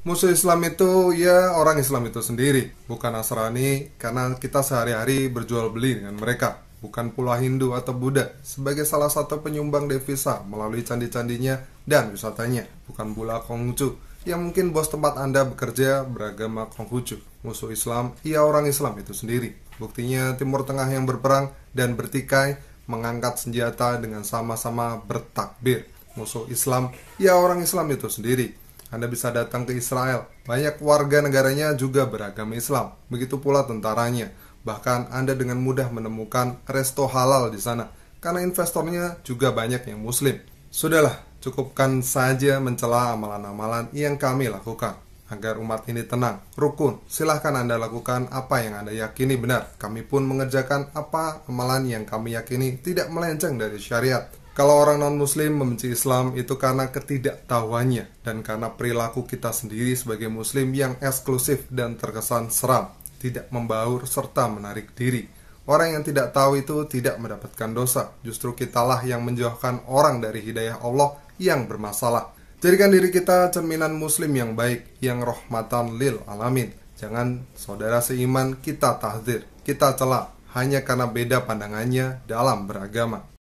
Musuh Islam itu ya orang Islam itu sendiri, bukan Nasrani karena kita sehari-hari berjual beli dengan mereka, bukan pula Hindu atau Buddha sebagai salah satu penyumbang devisa melalui candi-candinya dan wisatanya, bukan pula Konghucu yang mungkin bos tempat Anda bekerja beragama Konghucu. Musuh Islam, ya orang Islam itu sendiri. Buktinya Timur Tengah yang berperang dan bertikai mengangkat senjata dengan sama-sama bertakbir. Musuh Islam, ya orang Islam itu sendiri anda bisa datang ke Israel. Banyak warga negaranya juga beragama Islam. Begitu pula tentaranya. Bahkan Anda dengan mudah menemukan resto halal di sana. Karena investornya juga banyak yang muslim. Sudahlah, cukupkan saja mencela amalan-amalan yang kami lakukan. Agar umat ini tenang, rukun, silahkan Anda lakukan apa yang Anda yakini benar. Kami pun mengerjakan apa amalan yang kami yakini tidak melenceng dari syariat. Kalau orang non-muslim membenci Islam itu karena ketidaktahuannya dan karena perilaku kita sendiri sebagai muslim yang eksklusif dan terkesan seram, tidak membaur serta menarik diri. Orang yang tidak tahu itu tidak mendapatkan dosa. Justru kitalah yang menjauhkan orang dari hidayah Allah yang bermasalah. Jadikan diri kita cerminan muslim yang baik, yang rahmatan lil alamin. Jangan saudara seiman kita tahdir, kita celak hanya karena beda pandangannya dalam beragama.